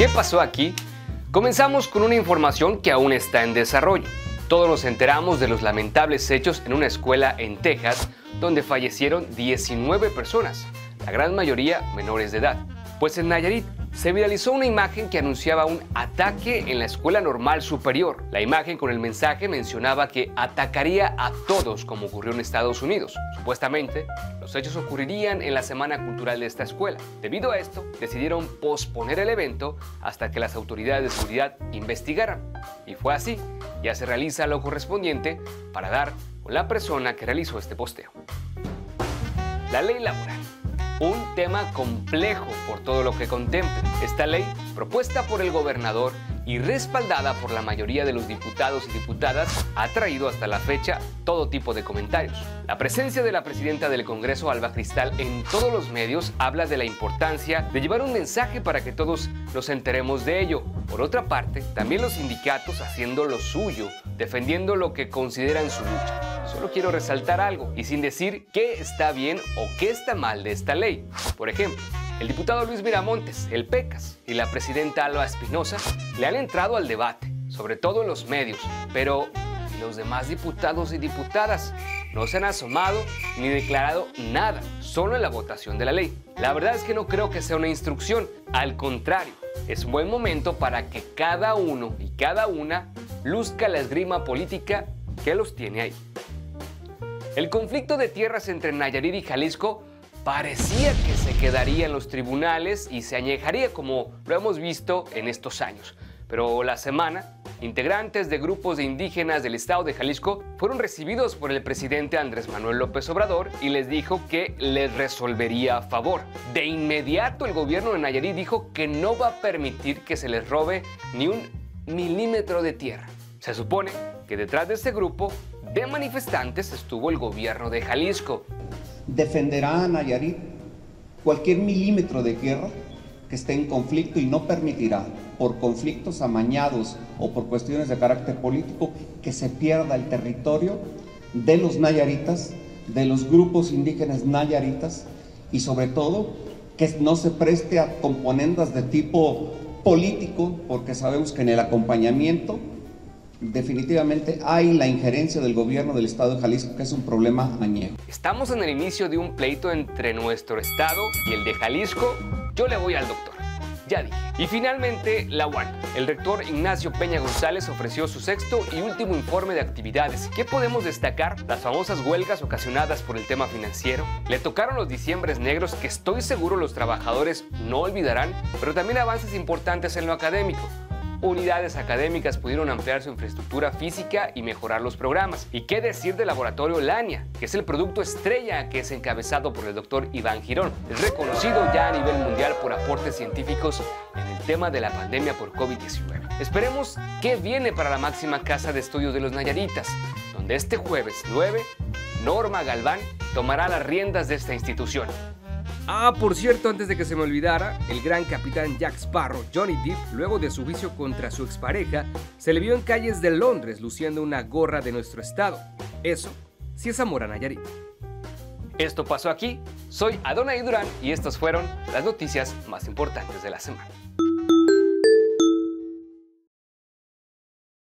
¿Qué pasó aquí? Comenzamos con una información que aún está en desarrollo. Todos nos enteramos de los lamentables hechos en una escuela en Texas donde fallecieron 19 personas, la gran mayoría menores de edad. Pues en Nayarit se viralizó una imagen que anunciaba un ataque en la Escuela Normal Superior. La imagen con el mensaje mencionaba que atacaría a todos como ocurrió en Estados Unidos. Supuestamente, los hechos ocurrirían en la Semana Cultural de esta escuela. Debido a esto, decidieron posponer el evento hasta que las autoridades de seguridad investigaran. Y fue así, ya se realiza lo correspondiente para dar con la persona que realizó este posteo. La ley laboral un tema complejo por todo lo que contempla. Esta ley, propuesta por el gobernador y respaldada por la mayoría de los diputados y diputadas, ha traído hasta la fecha todo tipo de comentarios. La presencia de la presidenta del Congreso, Alba Cristal, en todos los medios habla de la importancia de llevar un mensaje para que todos nos enteremos de ello. Por otra parte, también los sindicatos haciendo lo suyo, defendiendo lo que consideran su lucha. Quiero resaltar algo y sin decir qué está bien o qué está mal de esta ley. Por ejemplo, el diputado Luis Miramontes, el PECAS, y la presidenta Alba Espinosa le han entrado al debate, sobre todo en los medios, pero los demás diputados y diputadas no se han asomado ni declarado nada, solo en la votación de la ley. La verdad es que no creo que sea una instrucción, al contrario, es un buen momento para que cada uno y cada una luzca la esgrima política que los tiene ahí. El conflicto de tierras entre Nayarit y Jalisco parecía que se quedaría en los tribunales y se añejaría como lo hemos visto en estos años. Pero la semana, integrantes de grupos de indígenas del estado de Jalisco fueron recibidos por el presidente Andrés Manuel López Obrador y les dijo que les resolvería a favor. De inmediato el gobierno de Nayarit dijo que no va a permitir que se les robe ni un milímetro de tierra. Se supone que detrás de este grupo de manifestantes estuvo el gobierno de Jalisco. Defenderá a Nayarit cualquier milímetro de tierra que esté en conflicto y no permitirá, por conflictos amañados o por cuestiones de carácter político, que se pierda el territorio de los nayaritas, de los grupos indígenas nayaritas y sobre todo que no se preste a componendas de tipo político, porque sabemos que en el acompañamiento definitivamente hay la injerencia del gobierno del estado de Jalisco, que es un problema añejo. Estamos en el inicio de un pleito entre nuestro estado y el de Jalisco. Yo le voy al doctor. Ya dije. Y finalmente, la UAN. El rector Ignacio Peña González ofreció su sexto y último informe de actividades. ¿Qué podemos destacar? Las famosas huelgas ocasionadas por el tema financiero. Le tocaron los diciembres negros que estoy seguro los trabajadores no olvidarán, pero también avances importantes en lo académico unidades académicas pudieron ampliar su infraestructura física y mejorar los programas. ¿Y qué decir del laboratorio Lania, que es el producto estrella que es encabezado por el doctor Iván Girón? Es reconocido ya a nivel mundial por aportes científicos en el tema de la pandemia por COVID-19. Esperemos qué viene para la máxima casa de estudios de los Nayaritas, donde este jueves 9, Norma Galván tomará las riendas de esta institución. Ah, por cierto, antes de que se me olvidara, el gran capitán Jack Sparrow, Johnny Depp, luego de su juicio contra su expareja, se le vio en calles de Londres luciendo una gorra de nuestro estado. Eso sí es amor a Nayarit. Esto pasó aquí, soy Adonai Durán y estas fueron las noticias más importantes de la semana.